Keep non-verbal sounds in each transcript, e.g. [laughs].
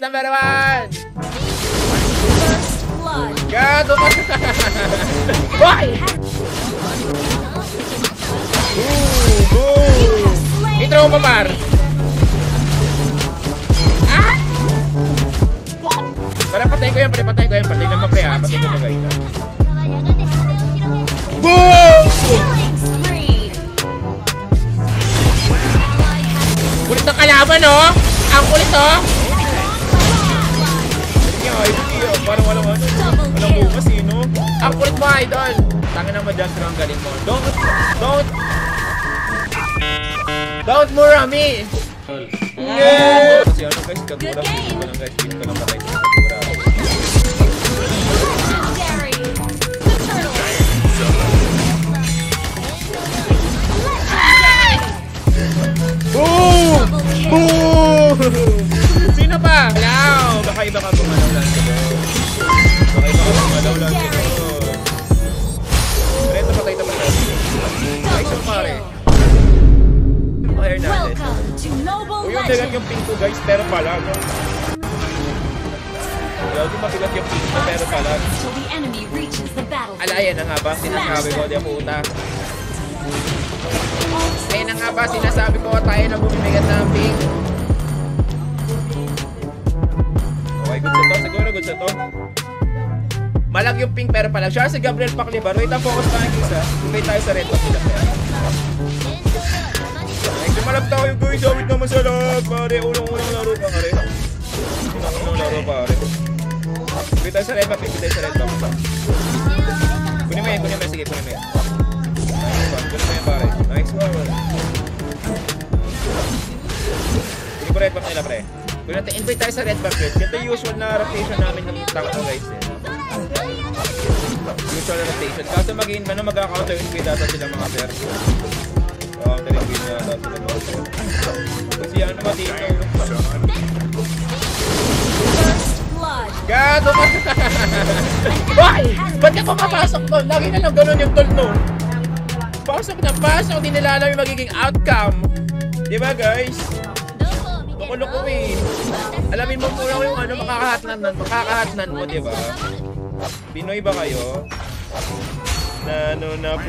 number one! Gago ka! [laughs] Why? Boom! Boom! Intro mo, par! Ah! Para patayin ko yan, pre, patayin ko yan, patayin naman, pre, ha? Patayin ko na, guys. Boom! Kulit ng kalaban, oh! Ang kulit, oh! Parang walang ano. Walang bukas, eh, no? Ang kulit mo, idol! Tangin naman dyan, pero ang galing mo. Don't, don't, don't mura me! Yeah! Kasi ano guys, kagura. Good game. Pili ko lang guys, pili ko lang patay kagura. Boom! Boom! Sino pa? Hello! Baka iba ka gumalaw lang lang. Pero ito patay na patay. Ay, Double isang pare. Fire natin. Yung Legend. yung pink ko guys, pero pala. No? Gago mabigat yung pink pero pala. Battlefield. Alayan na nga ba? Sinasabi ko, di ako uta. Ayun na nga ba? Sinasabi ko, tayo na bumibigat ng pink. Okay, good sa to. Siguro good sa to. Malag yung pink pero palag. Siya si Gabriel Paclibar. Wait, ang focus tayo isa. Wait tayo sa red pa sila. Ay, kumalag tayo guys. Awit naman sa lag. Pare, unang-unang laro pa pare. Unang-unang laro pare. Wait tayo sa red pa. Wait tayo sa red pa. Kunin mo yan, kunin mo yan. Sige, kunin mo yan. Nice one. Kunin mo yan pare. Nice one. Kunin mo red pa nila pre. Kunin natin, invite tayo sa red pa guys. Ito yung usual na rotation namin ng tango guys. Eh. Na rotation. Kaso mag-in ano, magka-counter invade data sila mga sir. Counter invade na data sila mga sir. Kasi ano naman dito. Gago ka! [laughs] Why? Ba't ka pumapasok doon? Lagi na lang ganun yung tol nun. Pasok na pasok, di nila alam yung magiging outcome. Di ba guys? Loko-loko eh. Alamin mo muna yung ano, makakahatnan, makakahatnan mo, di ba? Pinoy ba kayo? Na ano na. [laughs]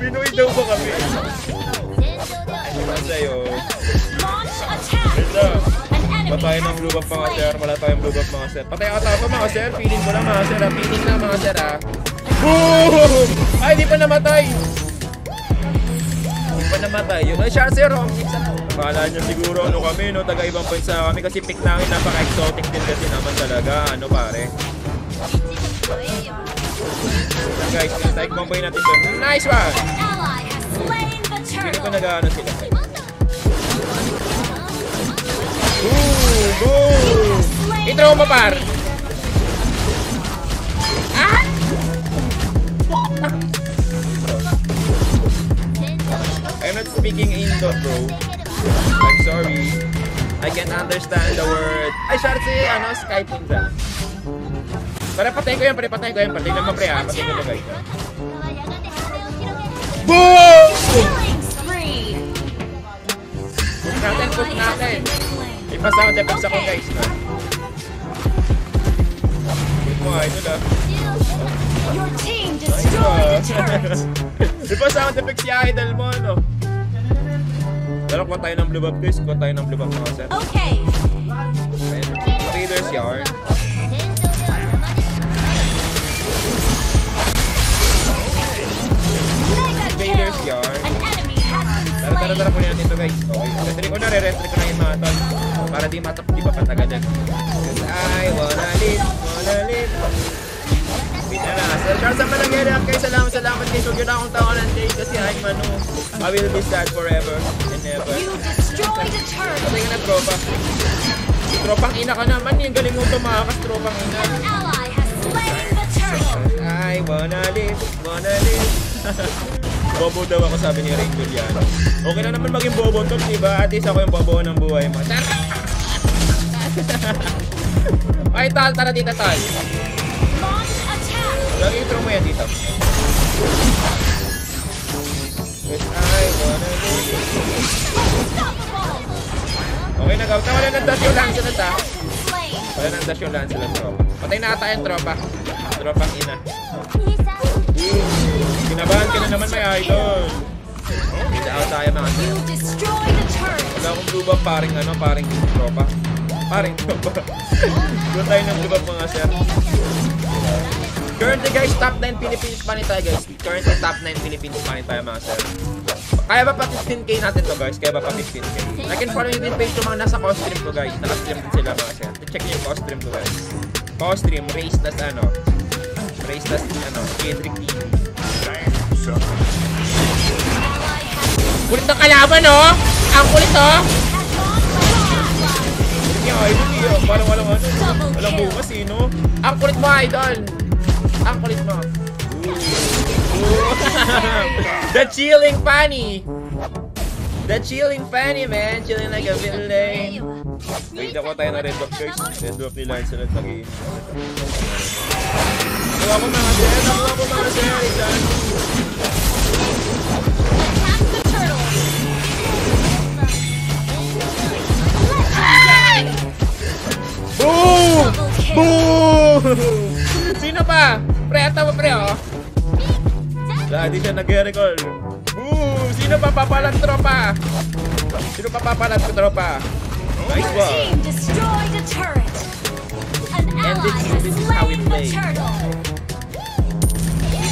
Pinoy daw ba kami? Ano sa'yo? Ito. Patay ng blue buff mga sir. Wala tayong blue buff mga sir. Patay ata ako mga sir. Feeling ko lang mga sir. ah. Feeling lang mga sir ah. Boom! Ay, di pa namatay. Pa namatay. Yun. Ay, siya sir. Oh. Akala nyo siguro ano kami, no? Taga ibang bansa kami. Kasi pick namin napaka-exotic din kasi naman talaga. Ano pare? Guys, tayo kumbay natin to. Nice one! Hindi ko nag-ano sila. Boom! Boom! Intro mo par! Ah! I'm not speaking Indo, bro. I'm sorry. I can't understand the word. Ay, sorry si, ano, Skype minsan. Para patayin ko yan, pre, patayin ko yan. Patayin naman, pre, ha. Patayin ko to, guys. Boom! Push natin, push natin. Ipa-sound effects ako, guys. Ha? Wait mo, idol, ha. Your team destroyed a turret. Ipa-sound effects si idol mo, ano? Pero kuha tayo ng blue buff, guys. Kuha tayo ng blue buff, mga sir. Okay. Ayan. Raiders yard. Kill. yard. Tara, tara, tara, kunin natin ito, guys. Okay. Retry ko na, re-retry ko na yung mga tol. Para di matap, di pa patagalan. Cause I wanna live, wanna live. Sir manangyari at kayo. Salamat, salamat guys. Huwag yun na akong tawanan guys. Kasi I'm ano, I will be sad forever never. You destroyed a turret. Patay ka na, tropa. Tropang ina ka naman. Yung galing mo tumakas, tropang ina. An ally has slain the turtle. I wanna live, wanna live. [laughs] bobo daw ako sabi ni Rain Juliano. Okay na naman maging bobo tol, di ba? At least ako yung bobo ng buhay mo. [laughs] Ay, tal, tara dito, tal. Attack. Lang intro mo yan dito. Okay, nag-out na. Wala nang dash yung Lancelot ha. Wala nang dash yung Lancelot tropa. Patay na ata yung tropa. Tropang ina. Kinabahan ka na naman may idol. Hindi out tayo mga sir. Wala akong blue buff paring ano, paring tropa. Paring tropa. [laughs] Doon tayo ng blue buff mga sir. Currently guys, top 9 Philippines money tayo guys. Currently top 9 Philippines money tayo mga sir. Kaya ba pa 15k natin to guys? Kaya ba pa 15k? I can follow din page yung mga nasa co-stream ko guys. Naka-stream din sila mga sir. Check nyo yung co-stream ko guys. Co-stream, race tas ano. Race tas ano, Kendrick TV. Kulit ng kalaban oh! Ang kulit oh! for Yung idol eh. oh. Parang walang ano. Walang bukas eh no? Ang kulit mo idol! Ang kulit mo. The chilling fanny! The chilling fanny man! Chilling like a villain. Wait ako tayo na red buff guys. Red buff ni Lancelot lagi. Nakuha ko mga sir. Nakuha ko mga Wala, di siya nag-recall. Boom! Sino pa papalat tropa? Sino pa papalat ko tropa? Nice one. team destroyed a turret. An And ally this- has this is how we slain the play. turtle.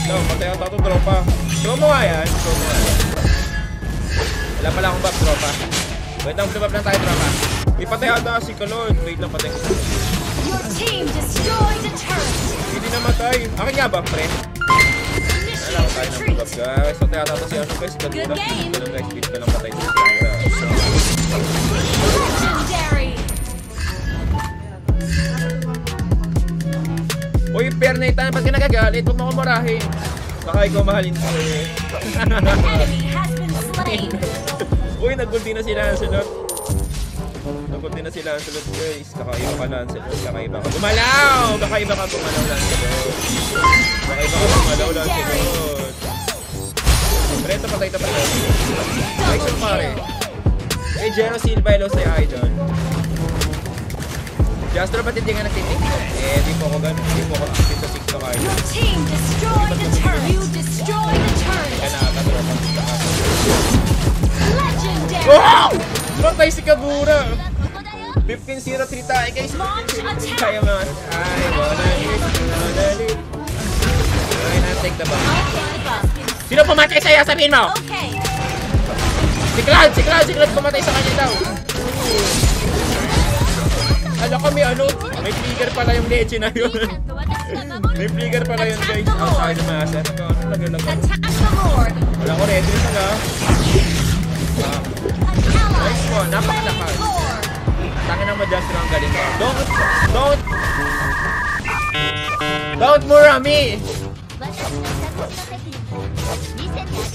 No, patay ata itong tropa. Show mo nga yan. Show mo nga yan. Wala pala akong buff tropa. Wait lang, buff lang tayo tropa. May patay ata si Kalon. Wait lang, patay ko. Your team destroyed a turret. Hindi namatay. Akin nga ba, pre? Ko tayo ng retreat. guys. Ata ito si ano guys. Good game. Ganun guys, speed pa lang patay ito Kaluna. Legendary. Uy, fair na tayo. Pag kinagagalit, huwag mo ko marahin. Baka ikaw mahalin ko eh. Uy, nagulti na si Lancelot. Nagulti na si Lancelot guys. Kakaiba ka Lancelot. Kakaiba ka. Gumalaw! Kakaiba ka gumalaw Lancelot. Kakaiba ka gumalaw Lancelot. Pre, ito patay, patay. Like sa pare. Eh, Jero Silva, hello sa'yo, idol. Justro, ba't hindi ka nagtitik? Eh, di po ako ganun. Di po ako nagtitik sa TikTok, idol. Your team destroyed a turret. You destroyed Kaya turret. nakakatulog ang Legendary. Wow! Patay si Kabura! 1503 tayo guys. 1503 tayo mga. Ay, wala. Okay na, take the bomb. Sino pumatay sa'yo? Sabihin mo! Okay. Si Cloud! Si Cloud! Si Cloud pumatay sa kanya daw. Alam ko may ano, may flicker pala yung leche na yun. may flicker pala yun guys. Outside ng mga asa. Ano, ano, lagay-lagay. Attack the Lord. Wala ko ready na Nice has Napakalakas. slain Lord. Tangin ang Majastro ang galing mo. Don't, don't, don't mura me!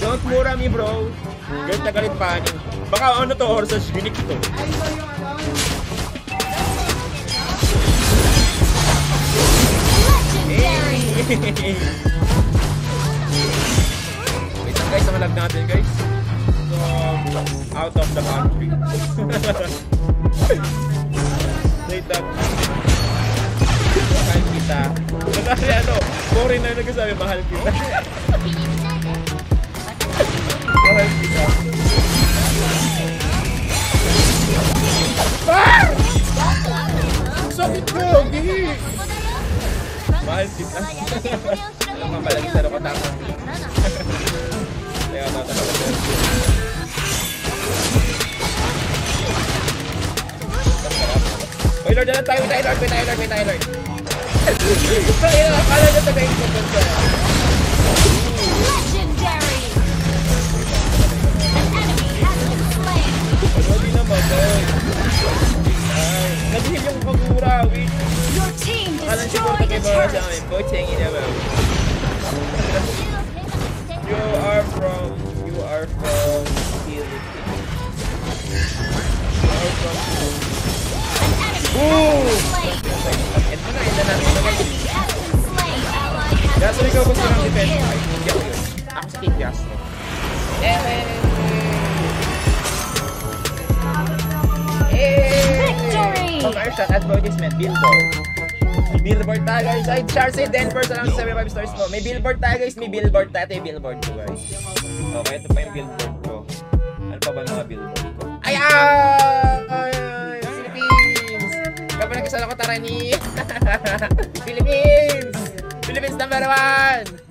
Don't mura me, bro. Galit na galit pa. Baka ano to, Horsage Unique to. Legendary. [laughs] Wait lang guys, namalag natin guys. Out of the country. Wait lang. Mahal kita. Kasi ano, foreign na nagsasabi, mahal kita. mahal kita. Ah! Sakit ko, gigi! Mahal kita. Alam mo, malagay sa ko tama. Lord, na lang tayo. Tayo, Lord. Tayo, Lord. Tayo, Lord. Kaya, [laughs] akala na tagay ko Boom! And muna, ito natin ikaw gusto ng defense fight. Hindi ako yun. Ako si King Justin. Eh, eh, eh. Billboard. May billboard tayo guys. Ay, Charcy, 10% lang sa 75 stores mo. May billboard tayo guys. May billboard tayo. Ito yung billboard ko guys. Okay, ito pa yung billboard ko. Ano pa ba yung mga billboard ko? Ayan! Ay, Philippines! Kapag nagkasala ko tara ni... [laughs] Philippines! Philippines number one!